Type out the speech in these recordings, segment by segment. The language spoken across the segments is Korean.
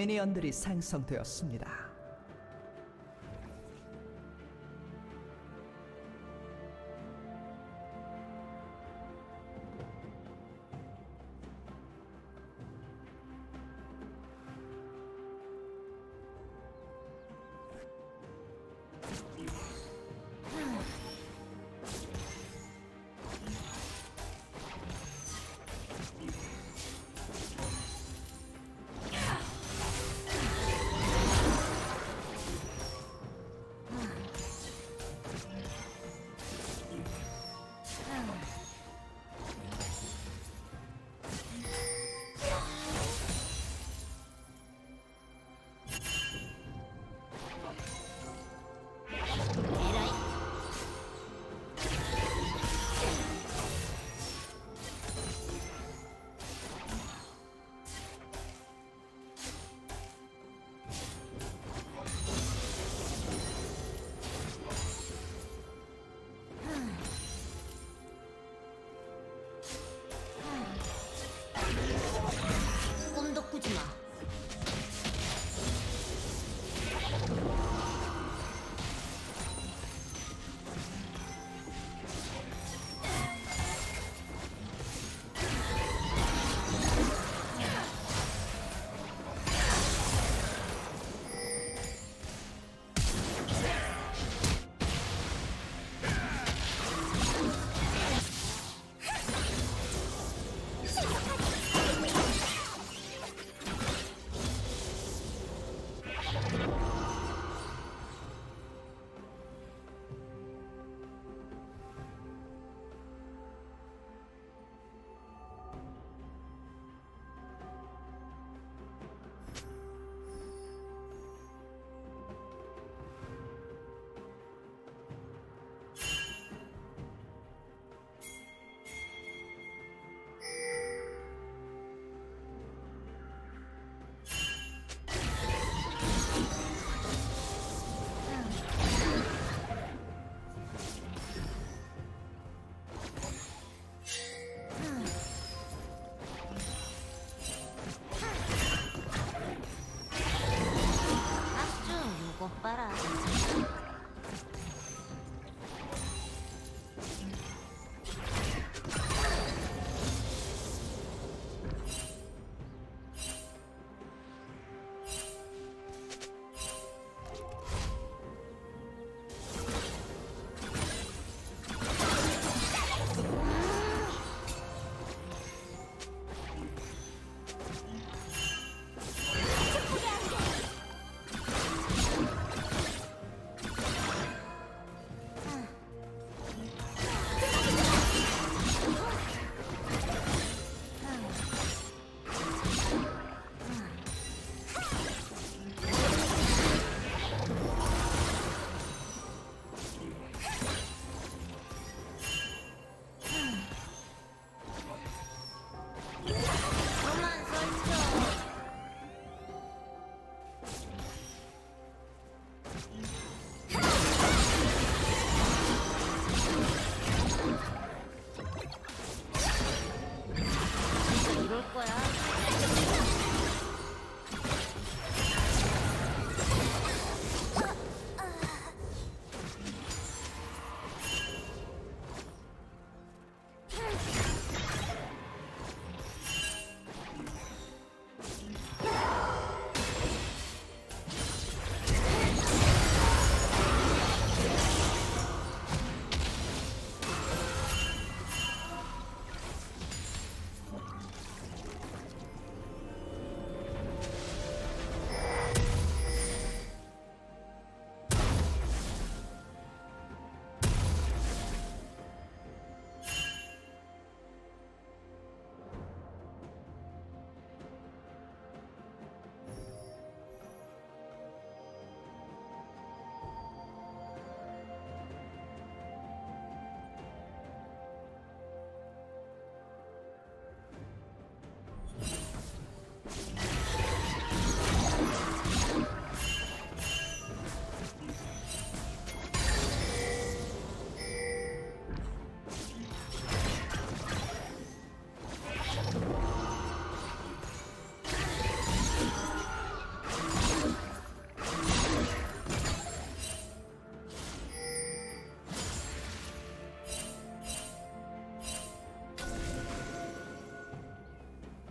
미니언들이 생성되었습니다. First.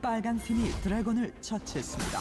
빨강 팀이 드래곤을 처치했습니다.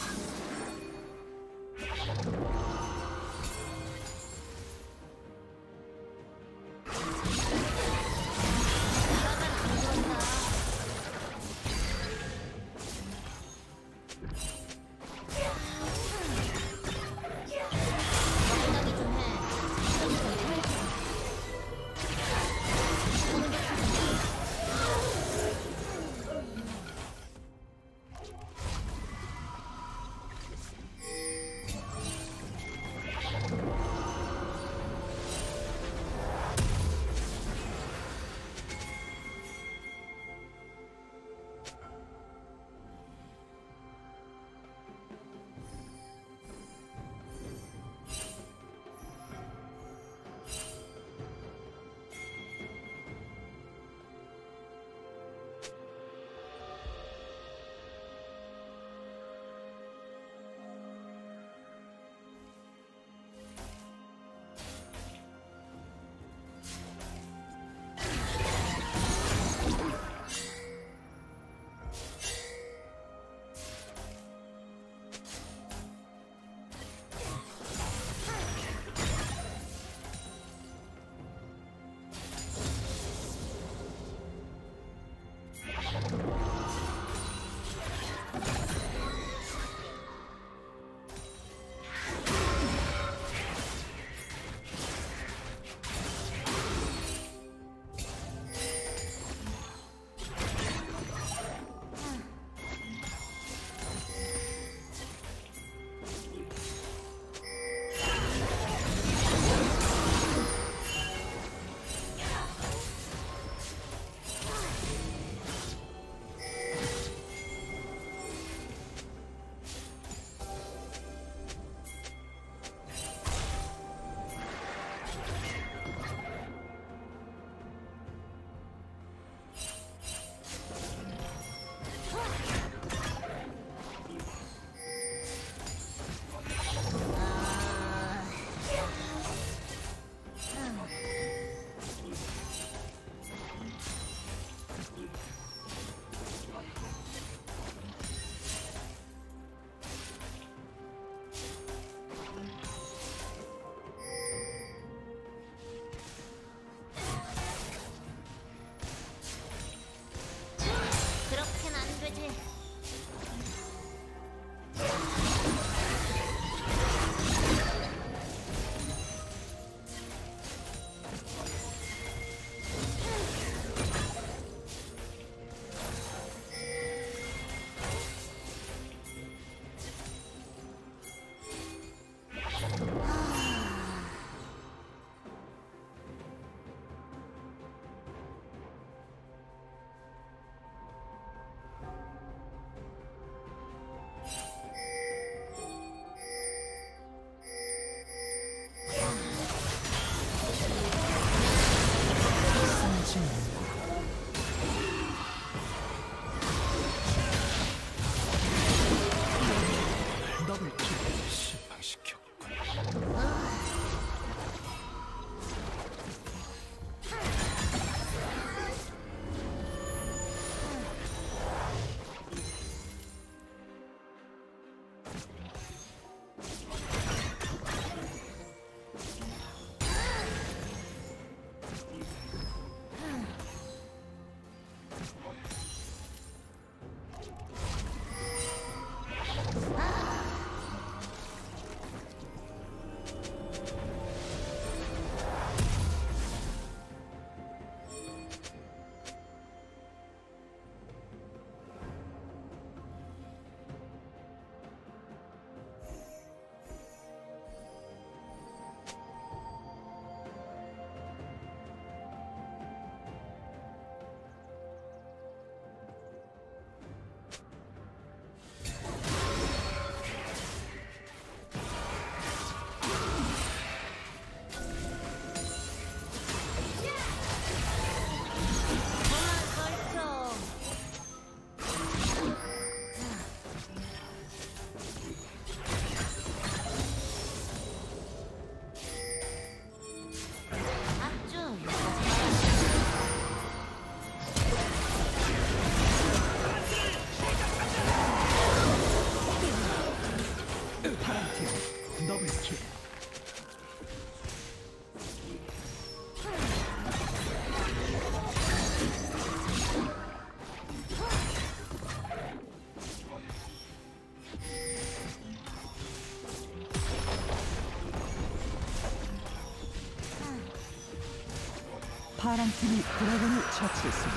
敵に暗闇を着手する。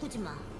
후지마.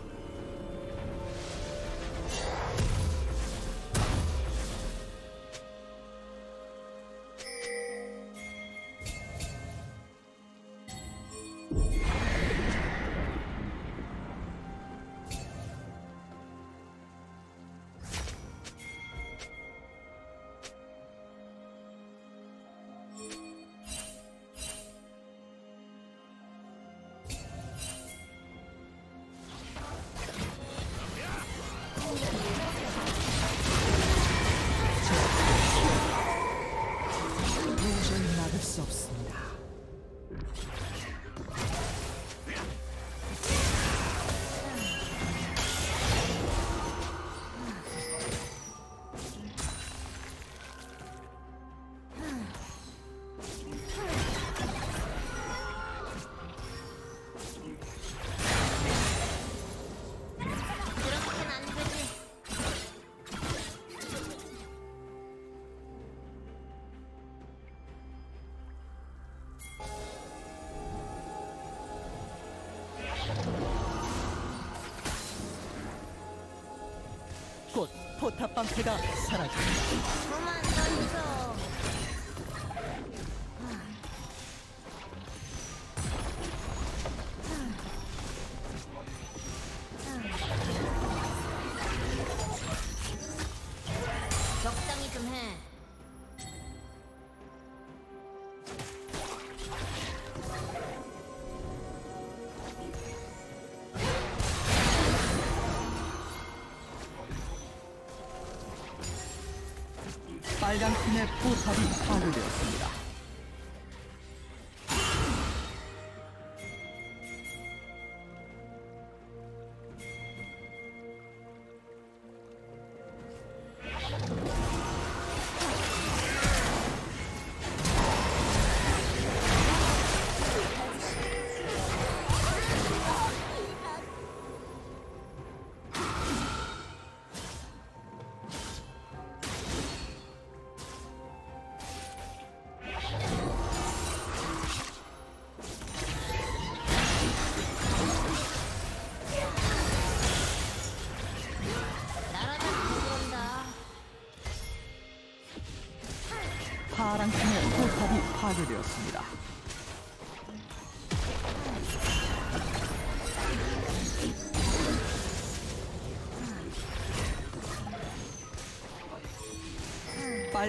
답방패가 사라집니다.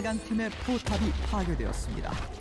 빨간 팀의 포탑이 파괴되었습니다.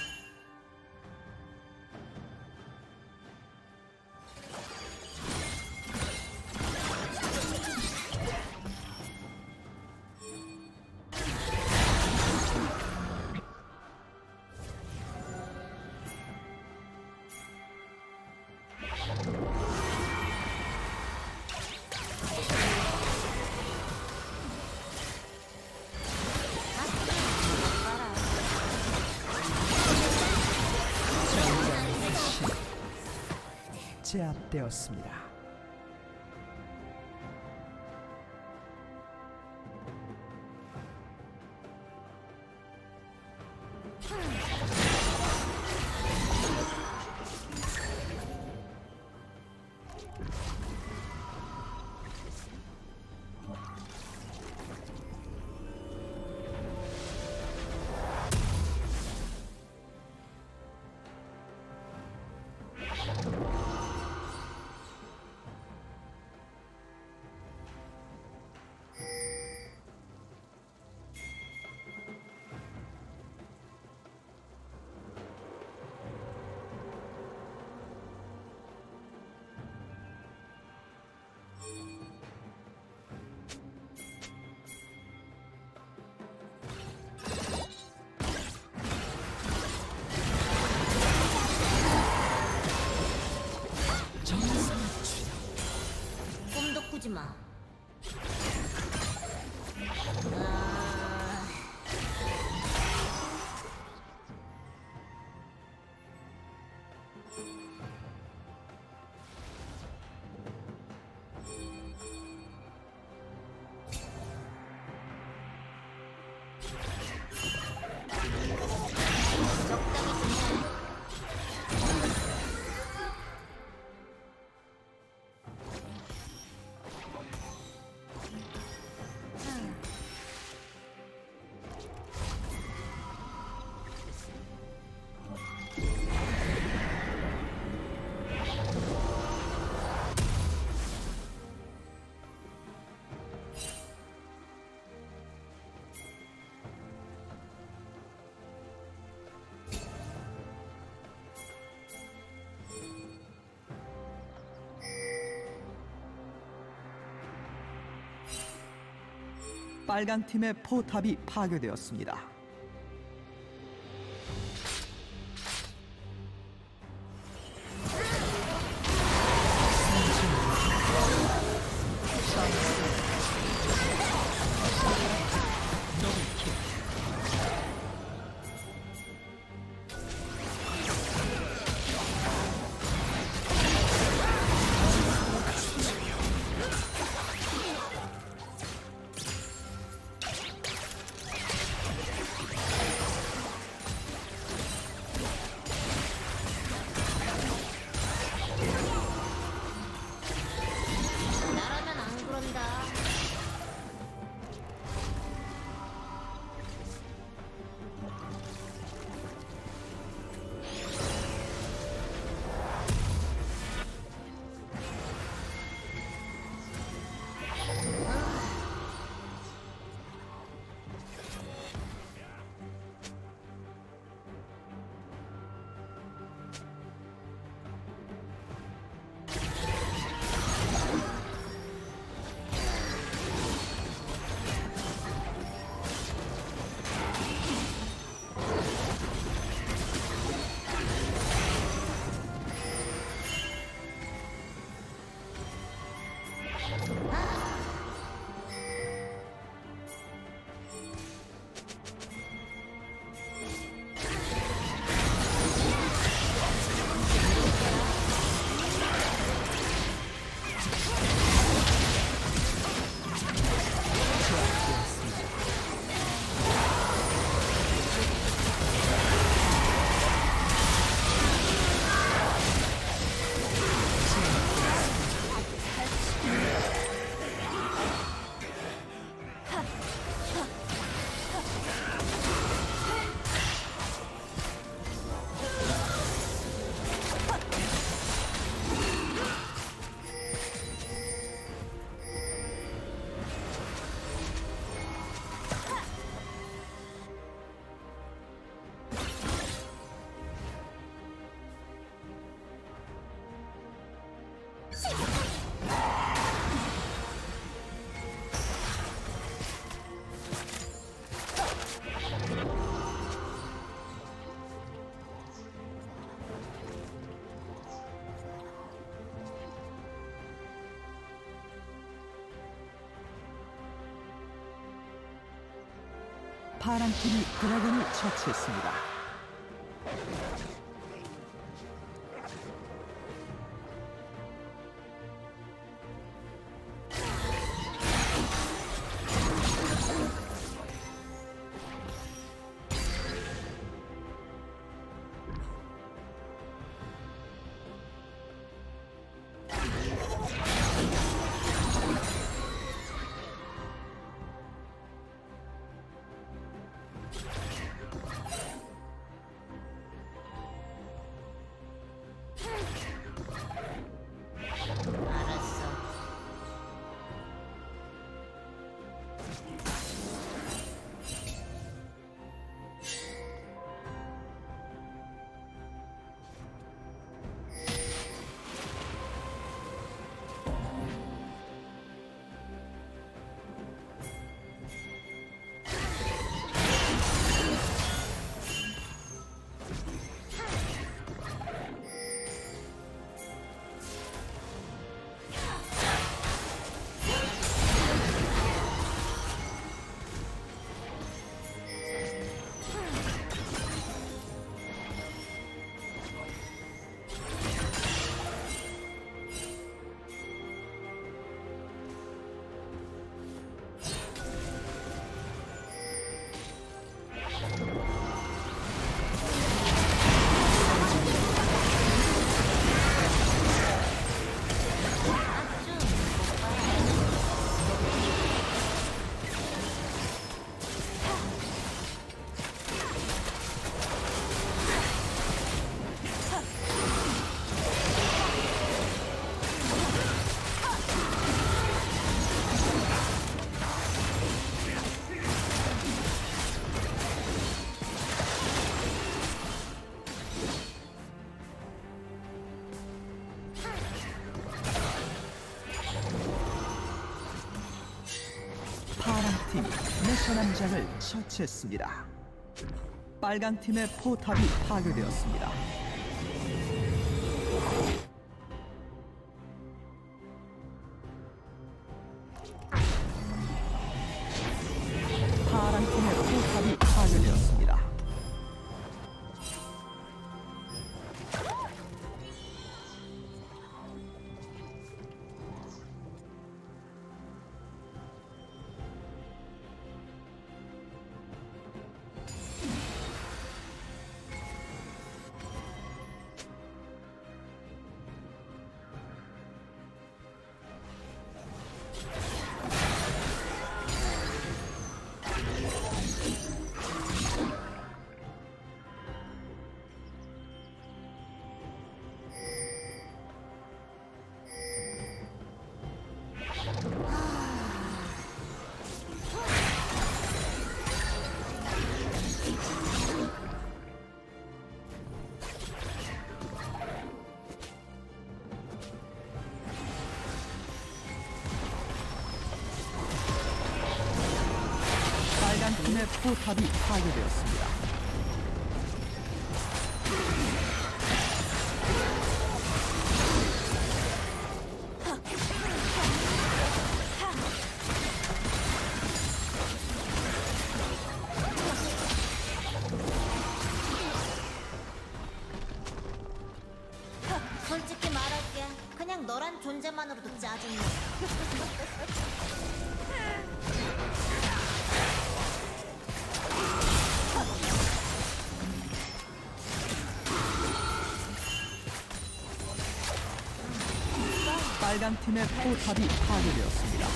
되었습니다. 꿈도 빨간 팀의 포탑이 파괴되었습니다. 파랑 팀이 드래곤을 처치했습니다. 팀이 내셔 남장을 처치했습니다. 빨강 팀의 포탑이 파괴되었습니다. 탑이 파괴되었습니다. 빨간 팀의 포탑이 파괴되었습니다.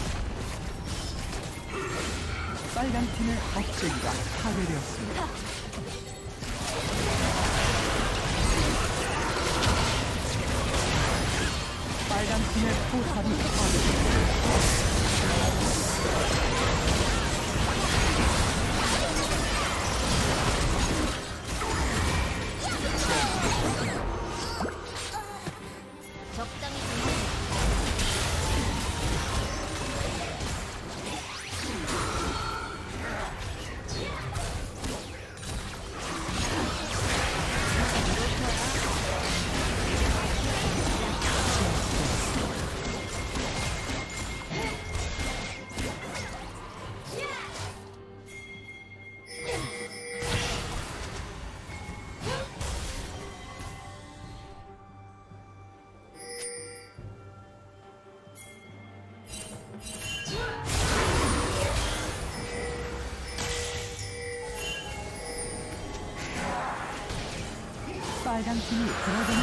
빨간 팀의 업체기가 파괴되었습니다. 빨간 팀이 드래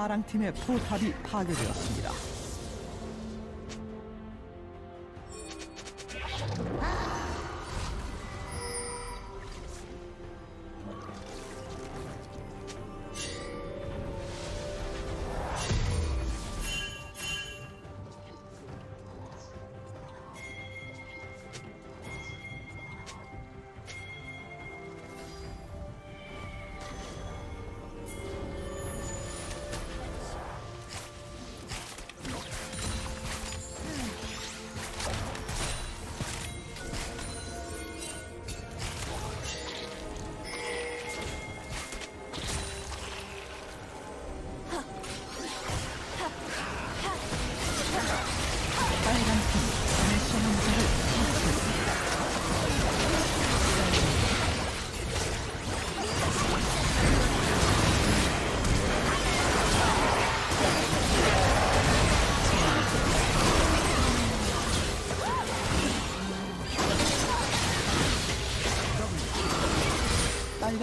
파랑 팀의 포탑이 파괴되었습니다.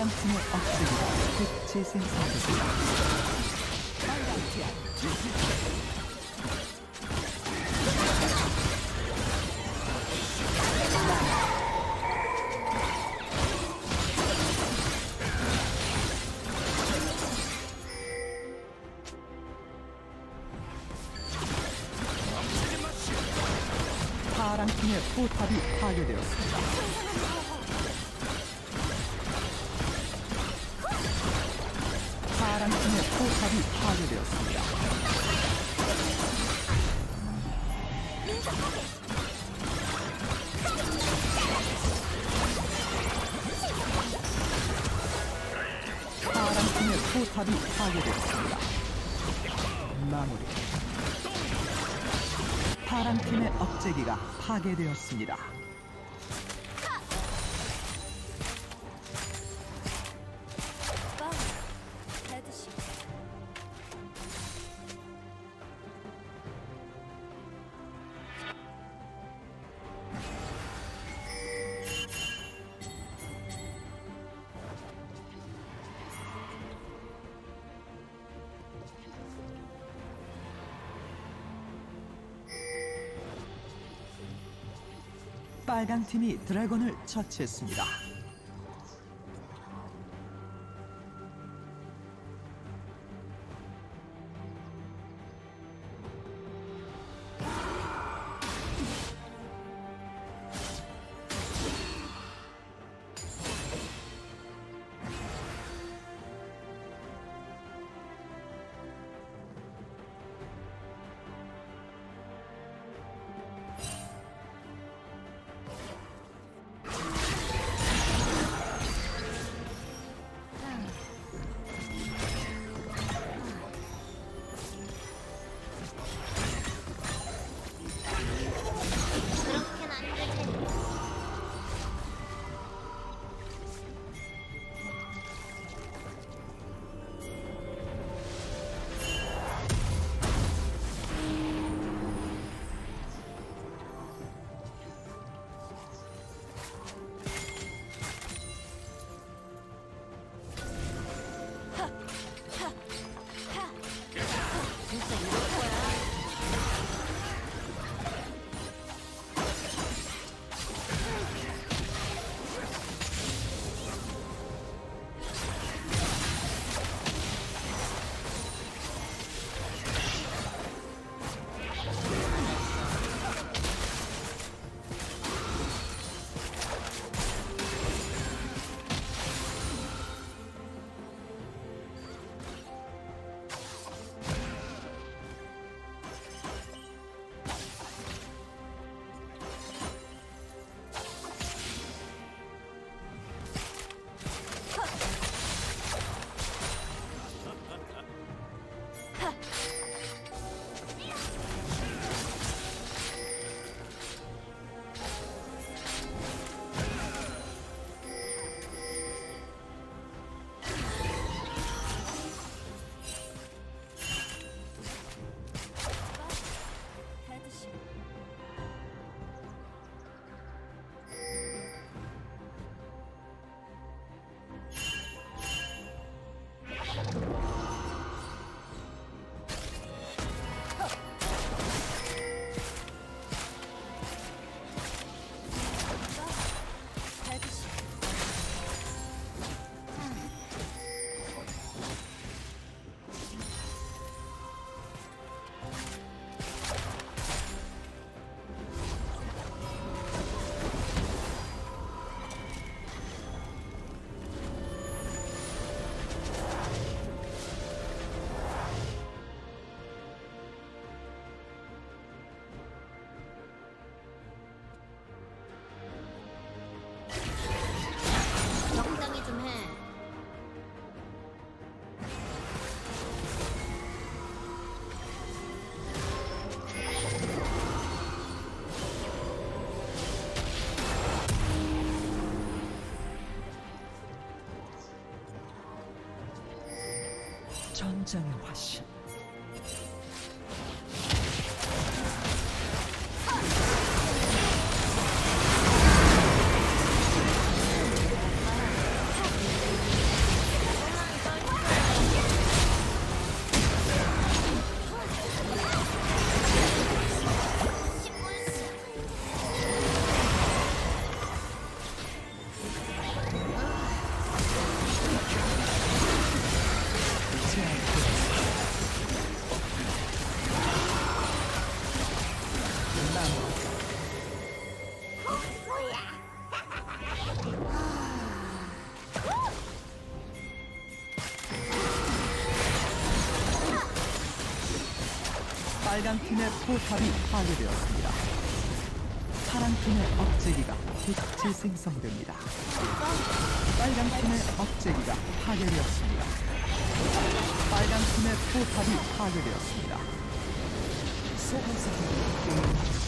곧 재생산됩니다. 빨간 팀 파랑 팀의 포탑이 파괴되었습니다. 포탑이 파괴되었습니다. 파랑 팀의 포탑이 파괴되었습니다. 마무리. 파란 팀의 억제기가 파괴되었습니다. 팀이 드래곤을 처치했습니다. 전장의 화신. 팀의 포탑이 파괴되었습니다. 파란 팀의 억제기가 곧 재생성됩니다. 빨간 팀의 억제기가 파괴되었습니다. 빨간 팀의 포탑이 파괴되었습니다. 소환사들이